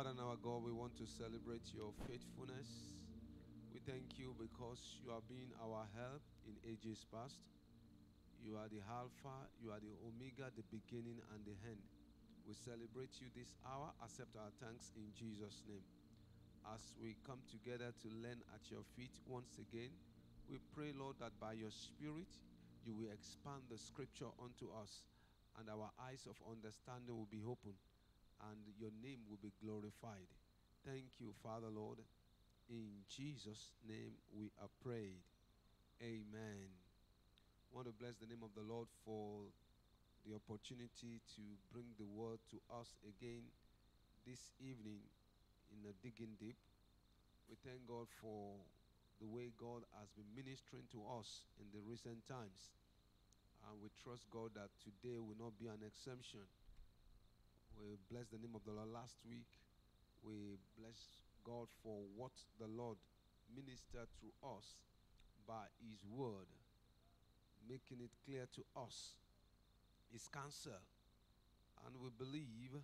Father and our God, we want to celebrate your faithfulness. We thank you because you have been our help in ages past. You are the Alpha, you are the Omega, the beginning and the end. We celebrate you this hour. Accept our thanks in Jesus' name. As we come together to learn at your feet once again, we pray, Lord, that by your Spirit you will expand the scripture unto us and our eyes of understanding will be open and your name will be glorified. Thank you, Father, Lord. In Jesus' name we are prayed. Amen. I want to bless the name of the Lord for the opportunity to bring the word to us again this evening in a digging deep. We thank God for the way God has been ministering to us in the recent times. And we trust God that today will not be an exemption. We bless the name of the Lord. Last week, we bless God for what the Lord ministered to us by His word, making it clear to us His counsel. And we believe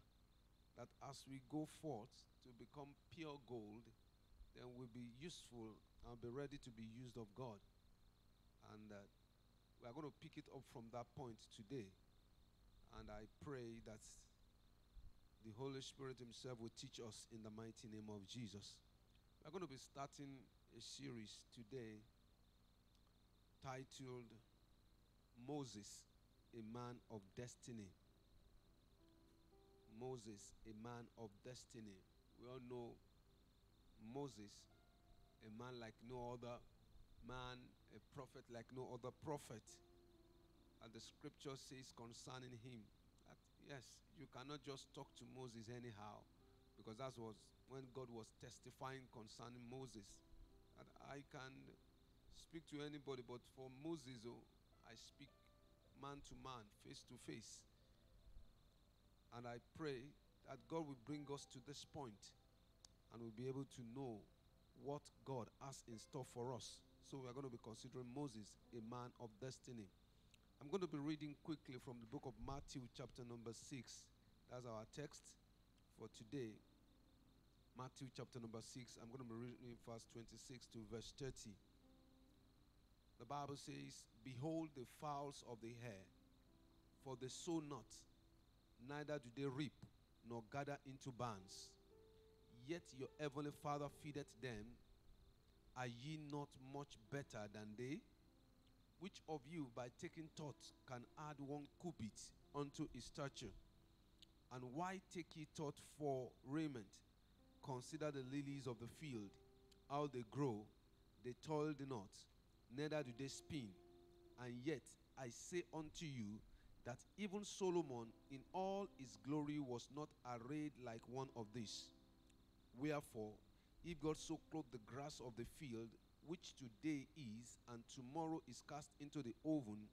that as we go forth to become pure gold, then we'll be useful and be ready to be used of God. And uh, we are going to pick it up from that point today. And I pray that the Holy Spirit Himself will teach us in the mighty name of Jesus. We're going to be starting a series today titled Moses, a Man of Destiny. Moses, a man of destiny. We all know Moses, a man like no other man, a prophet like no other prophet. And the scripture says concerning him yes, you cannot just talk to Moses anyhow, because that was when God was testifying concerning Moses. That I can speak to anybody, but for Moses, oh, I speak man to man, face to face. And I pray that God will bring us to this point and we'll be able to know what God has in store for us. So we're going to be considering Moses a man of destiny. I'm going to be reading quickly from the book of Matthew, chapter number 6. That's our text for today. Matthew, chapter number 6. I'm going to be reading verse 26 to verse 30. The Bible says, Behold the fowls of the air, for they sow not, neither do they reap, nor gather into barns. Yet your heavenly Father feedeth them. Are ye not much better than they? Which of you, by taking thought, can add one cubit unto his stature? And why take ye thought for raiment? Consider the lilies of the field, how they grow, they toil not, neither do they spin. And yet I say unto you that even Solomon in all his glory was not arrayed like one of these. Wherefore, if God so clothed the grass of the field, which today is and tomorrow is cast into the oven,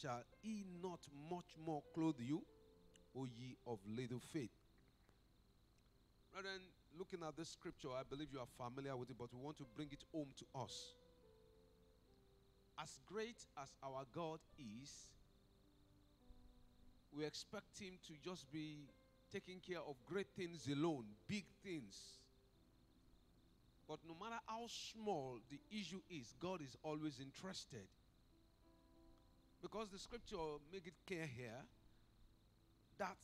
shall he not much more clothe you, O ye of little faith? Brethren, looking at this scripture, I believe you are familiar with it, but we want to bring it home to us. As great as our God is, we expect Him to just be taking care of great things alone, big things. But no matter how small the issue is, God is always interested. Because the scripture make it clear here that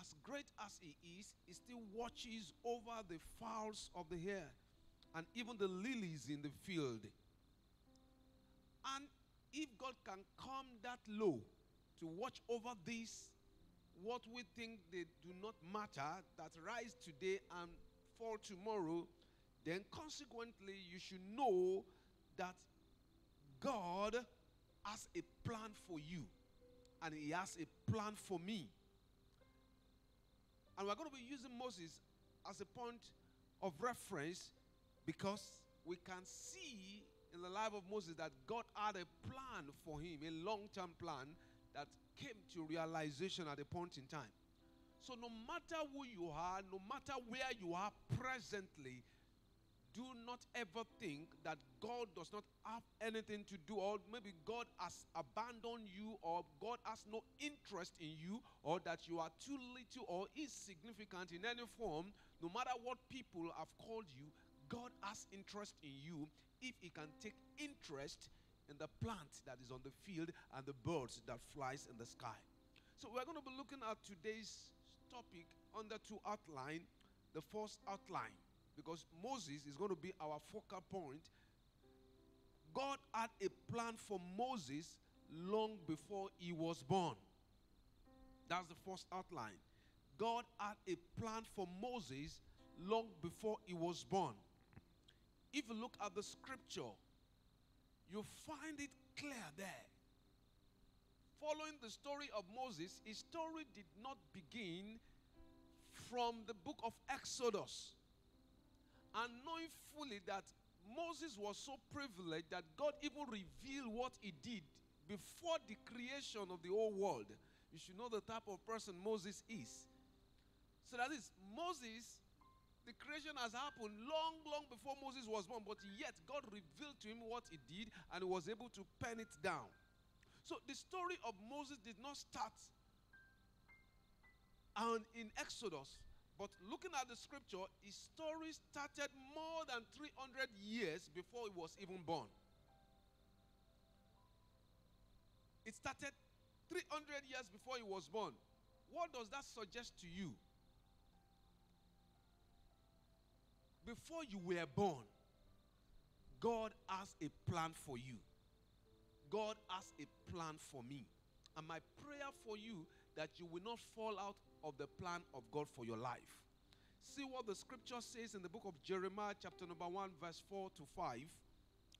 as great as he is, he still watches over the fowls of the air and even the lilies in the field. And if God can come that low to watch over these, what we think they do not matter, that rise today and fall tomorrow, then consequently you should know that God has a plan for you and He has a plan for me. And we're going to be using Moses as a point of reference because we can see in the life of Moses that God had a plan for him, a long term plan that came to realization at a point in time. So, no matter who you are, no matter where you are presently, do not ever think that God does not have anything to do, or maybe God has abandoned you, or God has no interest in you, or that you are too little or insignificant in any form. No matter what people have called you, God has interest in you if He can take interest in the plant that is on the field and the birds that flies in the sky. So we're going to be looking at today's topic under two outline. The first outline, because Moses is going to be our focal point. God had a plan for Moses long before he was born. That's the first outline. God had a plan for Moses long before he was born. If you look at the scripture, you find it clear there. Following the story of Moses, his story did not begin from the book of Exodus. And knowing fully that Moses was so privileged that God even revealed what he did before the creation of the whole world. You should know the type of person Moses is. So that is, Moses, the creation has happened long, long before Moses was born, but yet God revealed to him what he did and he was able to pen it down. So the story of Moses did not start and in Exodus, but looking at the scripture, his story started more than 300 years before he was even born. It started 300 years before he was born. What does that suggest to you? Before you were born, God has a plan for you. God has a plan for me. And my prayer for you that you will not fall out of the plan of God for your life. See what the scripture says in the book of Jeremiah, chapter number 1, verse 4 to 5.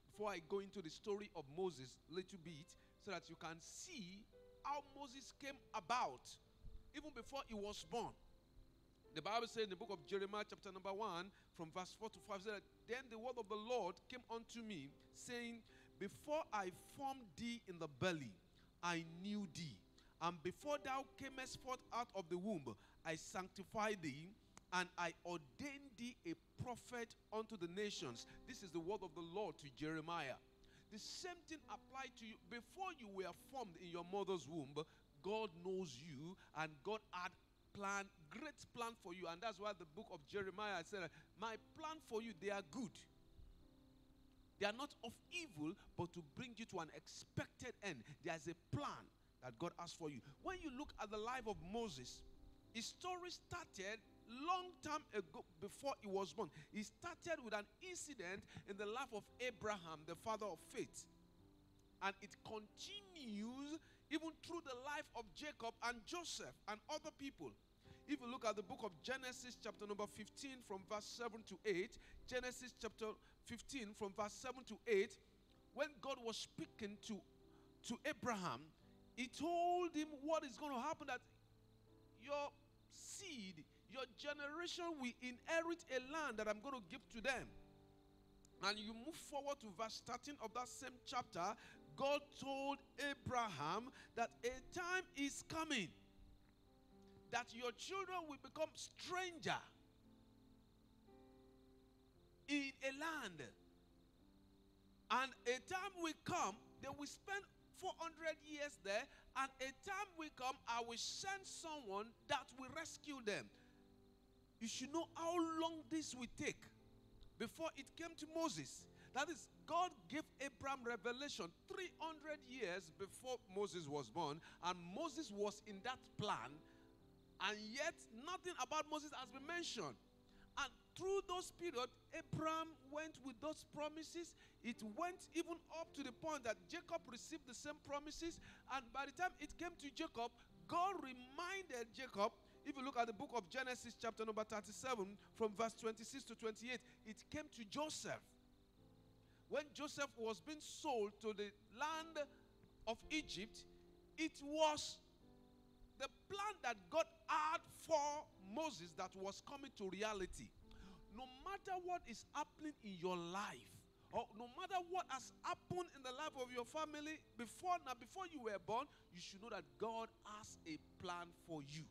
Before I go into the story of Moses a little bit, so that you can see how Moses came about even before he was born. The Bible says in the book of Jeremiah, chapter number 1, from verse 4 to 5, said, Then the word of the Lord came unto me, saying, Before I formed thee in the belly, I knew thee. And before thou camest forth out of the womb, I sanctified thee, and I ordained thee a prophet unto the nations. This is the word of the Lord to Jeremiah. The same thing applied to you. Before you were formed in your mother's womb, God knows you, and God had plan, great plan for you. And that's why the book of Jeremiah said, My plan for you, they are good. They are not of evil, but to bring you to an expected end. There's a plan that God has for you. When you look at the life of Moses, his story started long time ago before he was born. He started with an incident in the life of Abraham, the father of faith. And it continues even through the life of Jacob and Joseph and other people. If you look at the book of Genesis, chapter number 15, from verse 7 to 8, Genesis chapter 15, from verse 7 to 8, when God was speaking to, to Abraham, he told him what is going to happen that your seed, your generation will inherit a land that I'm going to give to them. And you move forward to verse 13 of that same chapter, God told Abraham that a time is coming that your children will become stranger in a land. And a time will come, they will spend 400 years there, and a time will come, I will send someone that will rescue them. You should know how long this will take before it came to Moses. That is, God gave Abraham revelation 300 years before Moses was born, and Moses was in that plan, and yet nothing about Moses has been mentioned. Through those periods, Abraham went with those promises. It went even up to the point that Jacob received the same promises. And by the time it came to Jacob, God reminded Jacob. If you look at the book of Genesis, chapter number 37, from verse 26 to 28, it came to Joseph. When Joseph was being sold to the land of Egypt, it was the plan that God had for Moses that was coming to reality. No matter what is happening in your life, or no matter what has happened in the life of your family before now, before you were born, you should know that God has a plan for you.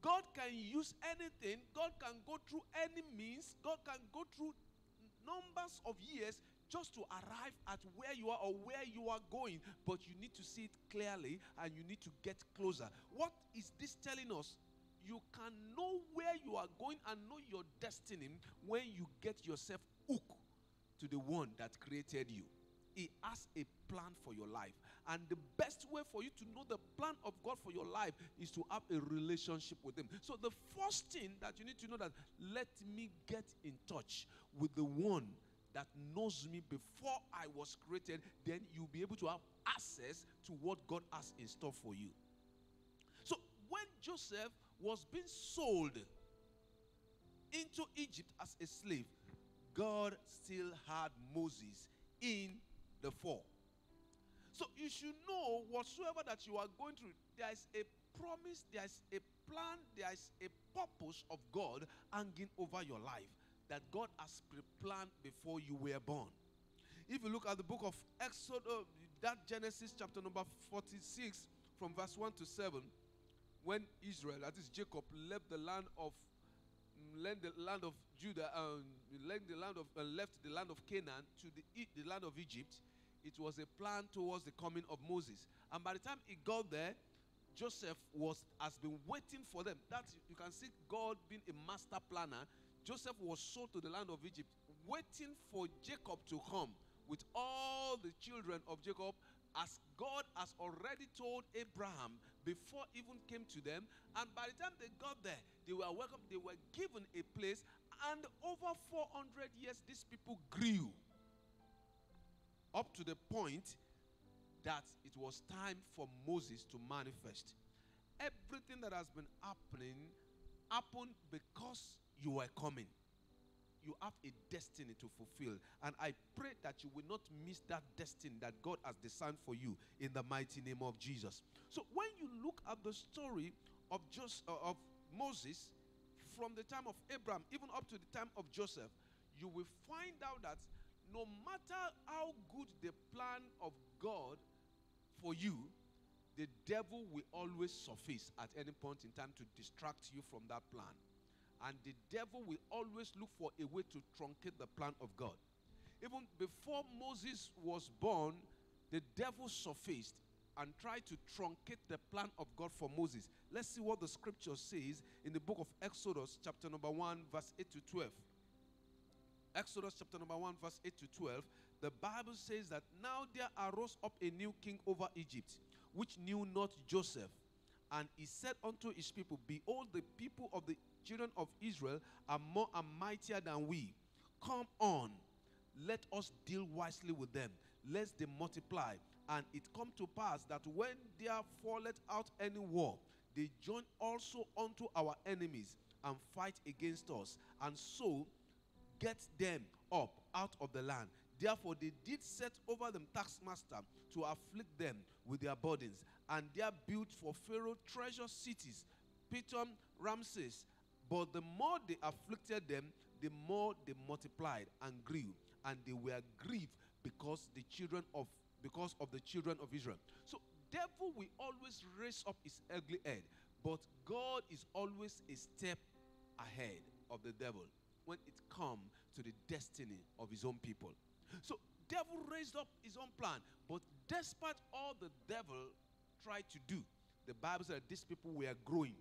God can use anything, God can go through any means, God can go through numbers of years just to arrive at where you are or where you are going, but you need to see it clearly and you need to get closer. What is this telling us? You can know where you are going and know your destiny when you get yourself hooked to the one that created you. He has a plan for your life. And the best way for you to know the plan of God for your life is to have a relationship with Him. So, the first thing that you need to know that let me get in touch with the one that knows me before I was created, then you'll be able to have access to what God has in store for you. So, when Joseph was being sold into Egypt as a slave, God still had Moses in the fore. So you should know whatsoever that you are going through, there is a promise, there is a plan, there is a purpose of God hanging over your life that God has pre-planned before you were born. If you look at the book of Exodus, uh, that Genesis chapter number 46, from verse 1 to 7, when Israel, that is Jacob, left the land of mm, left the land of Judah, um, left the land of uh, left the land of Canaan to the, the land of Egypt, it was a plan towards the coming of Moses. And by the time he got there, Joseph was has been waiting for them. That you can see God being a master planner. Joseph was sold to the land of Egypt, waiting for Jacob to come with all the children of Jacob, as God has already told Abraham before even came to them. And by the time they got there, they were welcome. They were given a place, and over 400 years, these people grew up to the point that it was time for Moses to manifest. Everything that has been happening happened because you were coming. You have a destiny to fulfill. And I pray that you will not miss that destiny that God has designed for you in the mighty name of Jesus. So when you look at the story of just uh, of Moses from the time of Abraham even up to the time of Joseph, you will find out that no matter how good the plan of God for you, the devil will always surface at any point in time to distract you from that plan. And the devil will always look for a way to truncate the plan of God. Even before Moses was born, the devil surfaced and tried to truncate the plan of God for Moses. Let's see what the scripture says in the book of Exodus, chapter number 1, verse 8 to 12. Exodus chapter number 1, verse 8 to 12, the Bible says that now there arose up a new king over Egypt, which knew not Joseph. And he said unto his people, Behold, the people of the children of Israel are more and mightier than we. Come on, let us deal wisely with them, lest they multiply. And it come to pass that when there falleth out any war, they join also unto our enemies and fight against us. And so get them up out of the land. Therefore, they did set over them taskmaster to afflict them with their burdens, and there built for Pharaoh treasure cities, Pithom, Ramses. But the more they afflicted them, the more they multiplied and grew, and they were grieved because the children of because of the children of Israel. So, devil will always raise up his ugly head, but God is always a step ahead of the devil when it comes to the destiny of his own people. So devil raised up his own plan, but despite all the devil tried to do, the Bible said these people were growing.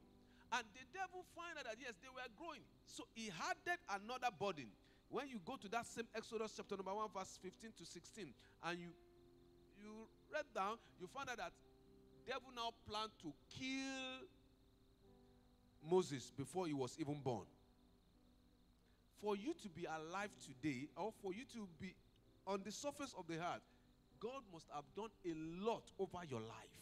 And the devil found out that yes, they were growing. So he added another burden. When you go to that same Exodus chapter number 1, verse 15 to 16, and you you read down, you find out that devil now planned to kill Moses before he was even born for you to be alive today or for you to be on the surface of the earth, God must have done a lot over your life.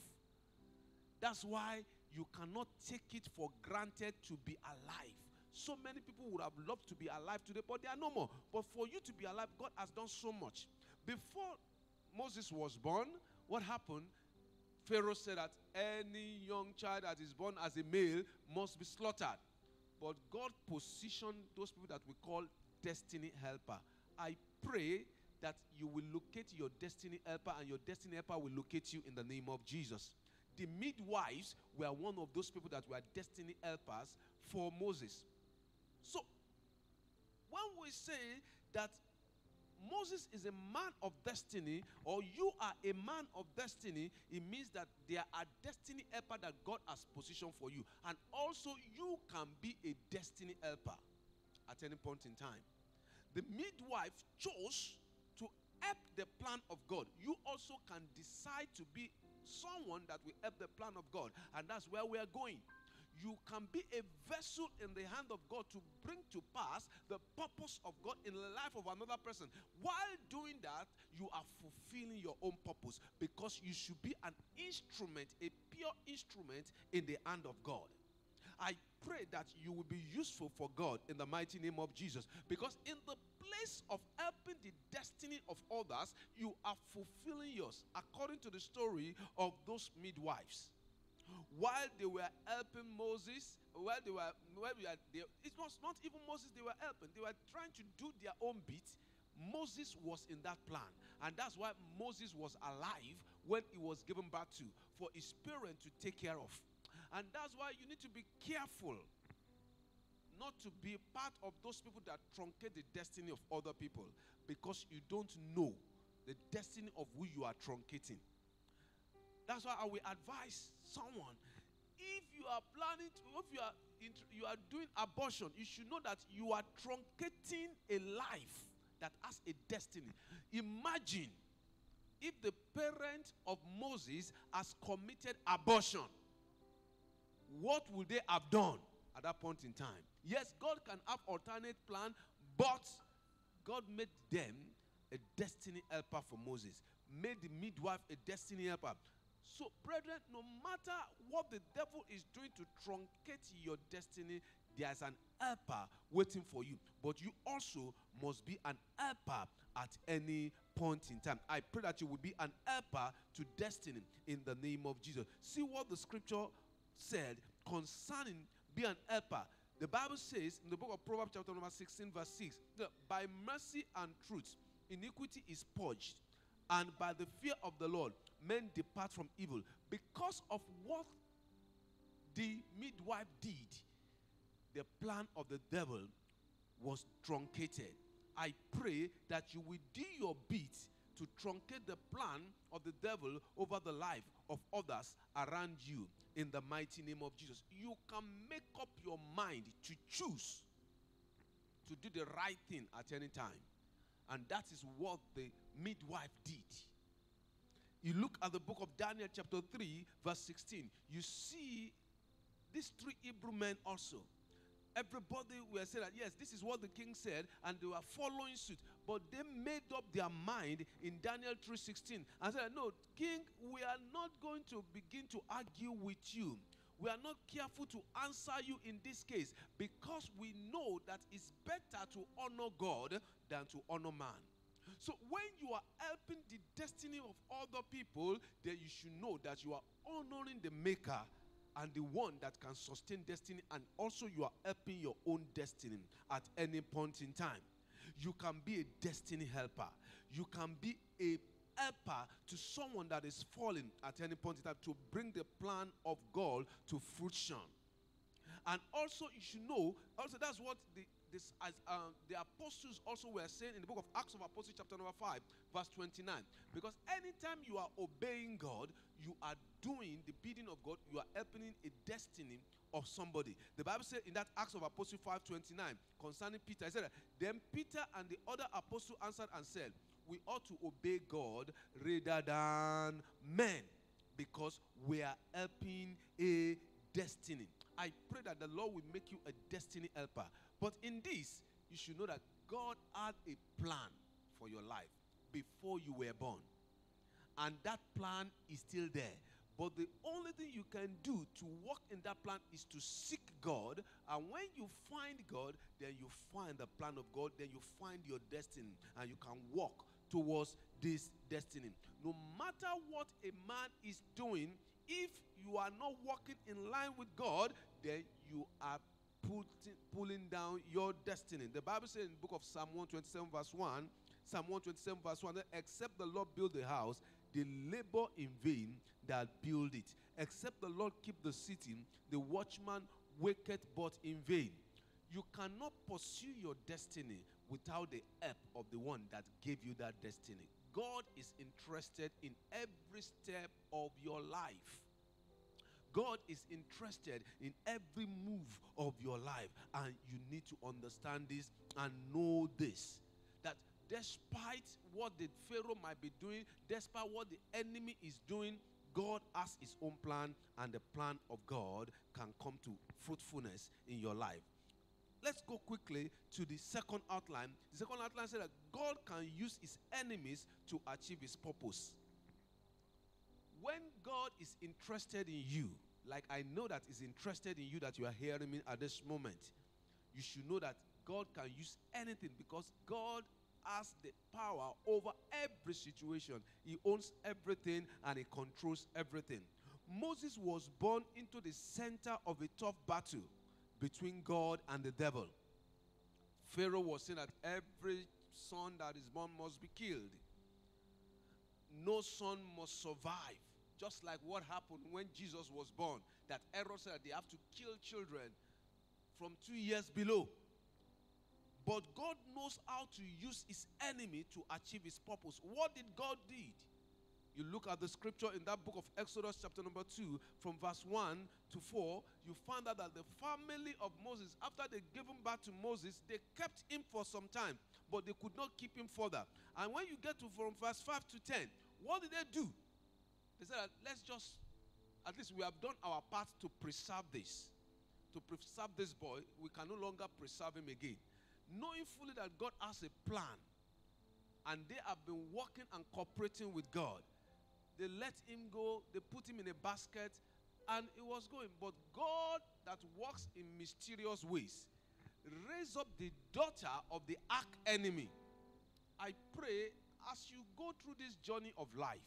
That's why you cannot take it for granted to be alive. So many people would have loved to be alive today, but they are no more. But for you to be alive, God has done so much. Before Moses was born, what happened? Pharaoh said that any young child that is born as a male must be slaughtered. But God positioned those people that we call destiny helper. I pray that you will locate your destiny helper and your destiny helper will locate you in the name of Jesus. The midwives were one of those people that were destiny helpers for Moses. So, when we say that Moses is a man of destiny, or you are a man of destiny, it means that there are destiny helper that God has positioned for you. And also, you can be a destiny helper at any point in time. The midwife chose help the plan of God. You also can decide to be someone that will help the plan of God. And that's where we are going you can be a vessel in the hand of God to bring to pass the purpose of God in the life of another person. While doing that, you are fulfilling your own purpose because you should be an instrument, a pure instrument in the hand of God. I pray that you will be useful for God in the mighty name of Jesus. Because in the place of helping the destiny of others, you are fulfilling yours, according to the story of those midwives while they were helping Moses, while they were, while are, they, it was not even Moses they were helping. They were trying to do their own bit. Moses was in that plan, and that's why Moses was alive when he was given back to for his parent to take care of. And that's why you need to be careful not to be part of those people that truncate the destiny of other people because you don't know the destiny of who you are truncating. That's why I will advise someone if you are planning to, if you are you are doing abortion, you should know that you are truncating a life that has a destiny. Imagine if the parent of Moses has committed abortion, what would they have done at that point in time? Yes, God can have alternate plan, but God made them a destiny helper for Moses, made the midwife a destiny helper. So, brethren, no matter what the devil is doing to truncate your destiny, there's an helper waiting for you. But you also must be an helper at any point in time. I pray that you will be an helper to destiny in the name of Jesus. See what the scripture said concerning be an helper. The Bible says in the book of Proverbs, chapter number 16, verse 6, that by mercy and truth, iniquity is purged, and by the fear of the Lord, men depart from evil. Because of what the midwife did, the plan of the devil was truncated. I pray that you will do your bit to truncate the plan of the devil over the life of others around you in the mighty name of Jesus. You can make up your mind to choose to do the right thing at any time. And that is what the midwife did. You look at the book of Daniel, chapter 3, verse 16. You see these three Hebrew men also. Everybody were saying that, yes, this is what the king said, and they were following suit. But they made up their mind in Daniel 3:16 and said, No, king, we are not going to begin to argue with you. We are not careful to answer you in this case because we know that it's better to honor God than to honor man. So when you are helping the destiny of other people, then you should know that you are honoring the maker and the one that can sustain destiny, and also you are helping your own destiny at any point in time. You can be a destiny helper. You can be a helper to someone that is falling at any point in time to bring the plan of God to fruition. And also, you should know, also, that's what the this as um, the apostles also were saying in the book of Acts of Apostles, chapter number 5, verse 29. Because anytime you are obeying God, you are doing the bidding of God, you are helping a destiny of somebody. The Bible said in that Acts of Apostles 5 29 concerning Peter, I said, Then Peter and the other apostle answered and said, We ought to obey God rather than men because we are helping a destiny. I pray that the Lord will make you a destiny helper. But in this, you should know that God had a plan for your life before you were born. And that plan is still there. But the only thing you can do to walk in that plan is to seek God. And when you find God, then you find the plan of God, then you find your destiny, and you can walk towards this destiny. No matter what a man is doing, if you are not walking in line with God, then you are putting, pulling down your destiny. The Bible says in the book of Psalm 127, verse 1, Psalm 127, verse 1, that except the Lord build the house, they labor in vain that build it. Except the Lord keep the city, the watchman waketh but in vain. You cannot pursue your destiny without the help of the one that gave you that destiny. God is interested in every step of your life. God is interested in every move of your life, and you need to understand this and know this that despite what the Pharaoh might be doing, despite what the enemy is doing, God has his own plan, and the plan of God can come to fruitfulness in your life. Let's go quickly to the second outline. The second outline said that God can use his enemies to achieve his purpose. When God is interested in you, like I know that is interested in you that you are hearing me at this moment, you should know that God can use anything because God has the power over every situation. He owns everything and he controls everything. Moses was born into the center of a tough battle between God and the devil. Pharaoh was saying that every son that is born must be killed. No son must survive. Just like what happened when Jesus was born, that Herod said they have to kill children from two years below. But God knows how to use his enemy to achieve his purpose. What did God did? You look at the scripture in that book of Exodus, chapter number 2, from verse 1 to 4, you find out that the family of Moses, after they gave him back to Moses, they kept him for some time, but they could not keep him further. And when you get to from verse 5 to 10, what did they do? They said, let's just, at least we have done our part to preserve this. To preserve this boy, we can no longer preserve him again. Knowing fully that God has a plan, and they have been working and cooperating with God. They let him go, they put him in a basket, and he was going. But God, that works in mysterious ways, raised up the daughter of the arch enemy. I pray as you go through this journey of life,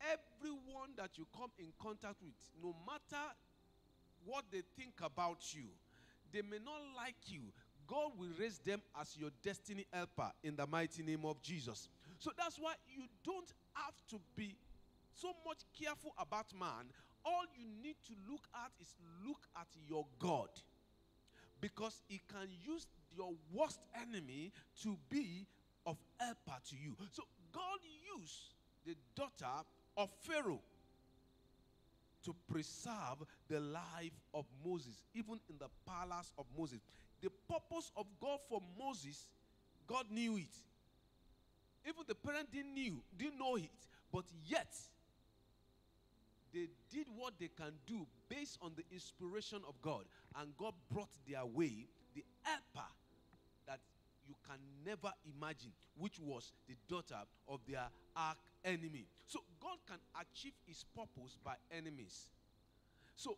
everyone that you come in contact with, no matter what they think about you, they may not like you. God will raise them as your destiny helper in the mighty name of Jesus. So that's why you don't have to be so much careful about man. All you need to look at is look at your God. Because he can use your worst enemy to be of helper to you. So God used the daughter of Pharaoh to preserve the life of Moses, even in the palace of Moses. The purpose of God for Moses, God knew it. Even the parent didn't knew, didn't know it, but yet they did what they can do based on the inspiration of God, and God brought their way the helper can never imagine, which was the daughter of their arch enemy. So God can achieve his purpose by enemies. So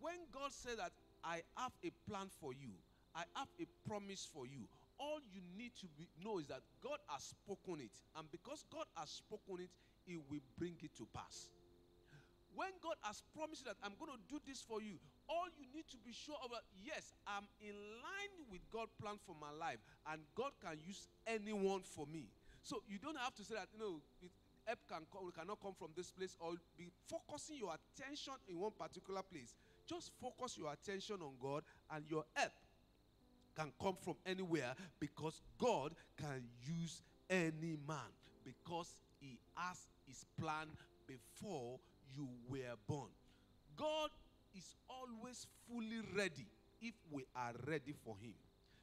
when God said that I have a plan for you, I have a promise for you, all you need to be, know is that God has spoken it. And because God has spoken it, He will bring it to pass. When God has promised that I'm going to do this for you, all you need to be sure of yes, I'm in line with God's plan for my life, and God can use anyone for me. So you don't have to say that, you know, it, help can come, cannot come from this place, or be focusing your attention in one particular place. Just focus your attention on God, and your help can come from anywhere because God can use any man because he has his plan before you were born. God is always fully ready if we are ready for him.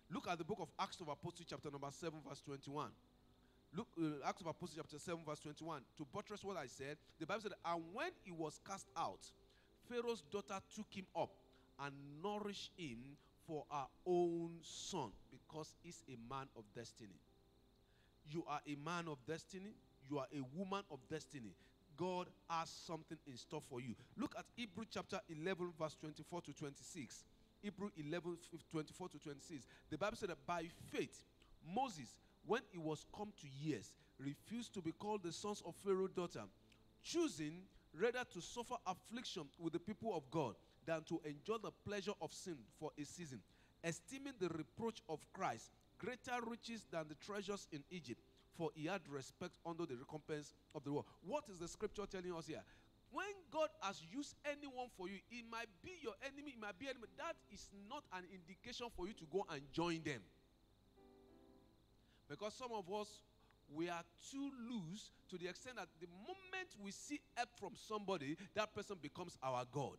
Look at the book of Acts of Apostles, chapter number 7, verse 21. Look, uh, Acts of Apostles, chapter 7, verse 21. To buttress what I said, the Bible said, And when he was cast out, Pharaoh's daughter took him up and nourished him for our own son because he's a man of destiny. You are a man of destiny, you are a woman of destiny. God has something in store for you. Look at Hebrew chapter 11, verse 24 to 26. Hebrew 11, 24 to 26. The Bible said that by faith, Moses, when he was come to years, refused to be called the sons of Pharaoh's daughter, choosing rather to suffer affliction with the people of God than to enjoy the pleasure of sin for a season, esteeming the reproach of Christ greater riches than the treasures in Egypt, for he had respect under the recompense of the world. What is the scripture telling us here? When God has used anyone for you, it might be your enemy, it might be enemy. That is not an indication for you to go and join them. Because some of us, we are too loose to the extent that the moment we see help from somebody, that person becomes our God.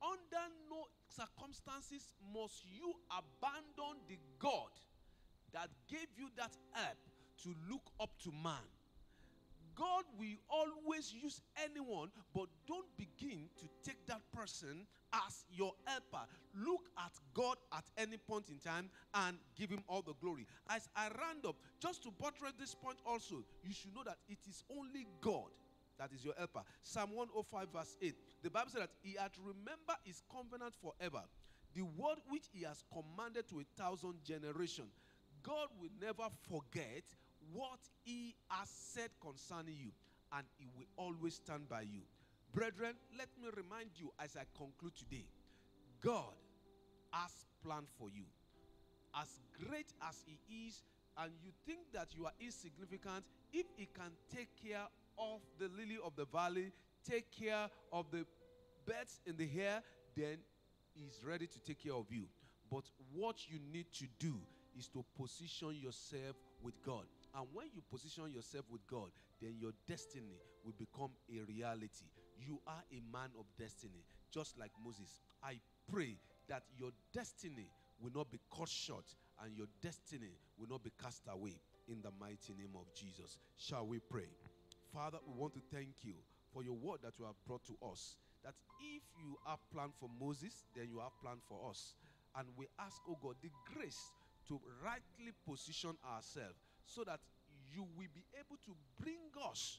Under no circumstances must you abandon the God that gave you that help to look up to man. God will always use anyone, but don't begin to take that person as your helper. Look at God at any point in time and give him all the glory. As I round up, just to buttress this point also, you should know that it is only God that is your helper. Psalm 105, verse 8. The Bible says that he had remembered his covenant forever, the word which he has commanded to a thousand generations. God will never forget what he has said concerning you, and he will always stand by you. Brethren, let me remind you as I conclude today God has planned for you. As great as he is, and you think that you are insignificant, if he can take care of the lily of the valley, take care of the birds in the air, then he's ready to take care of you. But what you need to do is to position yourself with God. And when you position yourself with God, then your destiny will become a reality. You are a man of destiny, just like Moses. I pray that your destiny will not be cut short and your destiny will not be cast away in the mighty name of Jesus. Shall we pray? Father, we want to thank you for your word that you have brought to us. That if you have planned for Moses, then you have planned for us. And we ask, oh God, the grace to rightly position ourselves so that you will be able to bring us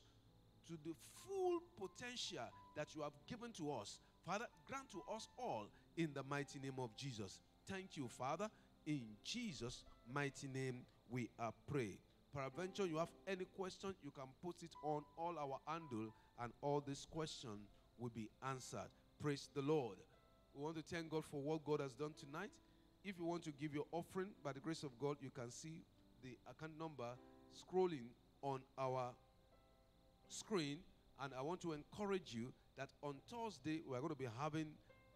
to the full potential that you have given to us. Father, grant to us all in the mighty name of Jesus. Thank you, Father. In Jesus' mighty name, we are praying. Peradventure, you have any question, you can put it on all our handle, and all these questions will be answered. Praise the Lord. We want to thank God for what God has done tonight. If you want to give your offering by the grace of God, you can see the account number scrolling on our screen. And I want to encourage you that on Thursday, we are going to be having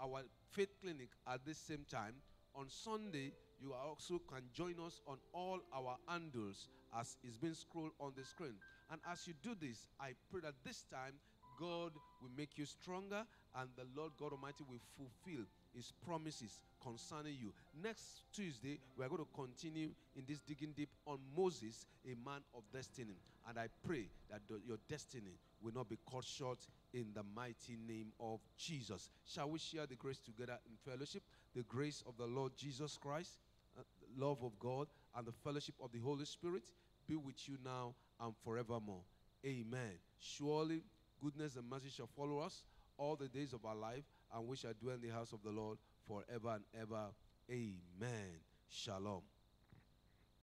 our faith clinic at the same time. On Sunday, you also can join us on all our handles as is being scrolled on the screen. And as you do this, I pray that this time God will make you stronger and the Lord God Almighty will fulfill his promises concerning you. Next Tuesday, we are going to continue in this digging deep on Moses, a man of destiny. And I pray that the- your destiny will not be cut short in the mighty name of Jesus. Shall we share the grace together in fellowship? The grace of the Lord Jesus Christ, uh, the love of God, and the fellowship of the Holy Spirit be with you now and forevermore. Amen. Surely goodness and mercy shall follow us all the days of our life, and we shall dwell in the house of the Lord forever and ever. Amen. Shalom.